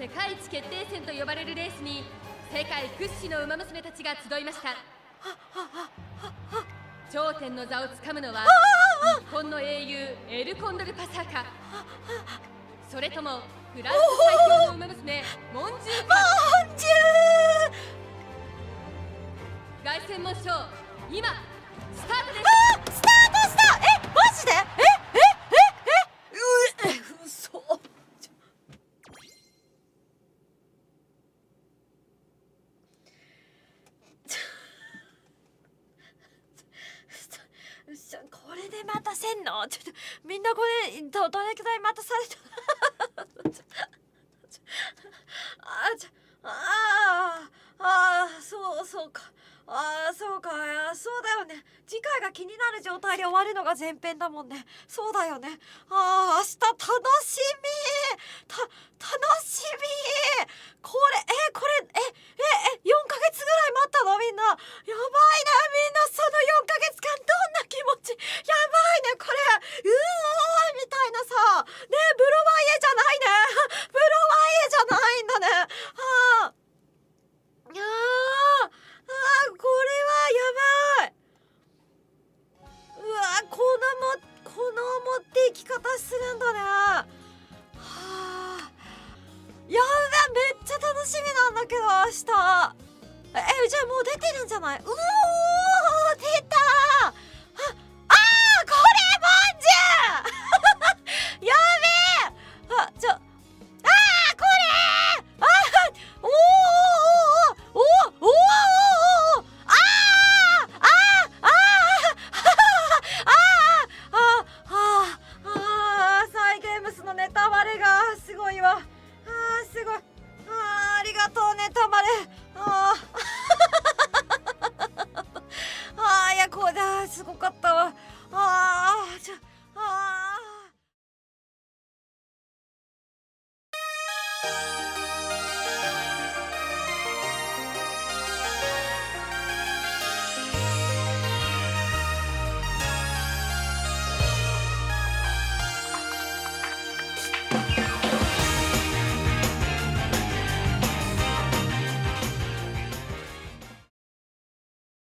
世界一決定戦と呼ばれるレースに世界屈指の馬娘たちが集いました。頂点の座をつかむのは日本の英雄エル・コンドル・パサーか。それともフランス最強の馬娘モンジューか。モンジュー。凱旋門賞今たせんの。ちょっとみんなこれどどれくらい待たされた？あちょあーあそうそうか。ああそうか。あそうだよね。次回が気になる状態で終わるのが前編だもんね。そうだよね。ああ明日楽しみ。た楽しみ。これえこれえええ4ヶ月ぐらい待ったの？みんな。やばいね。んだけど明日。えじゃあもう出てるんじゃない？うわすごかった。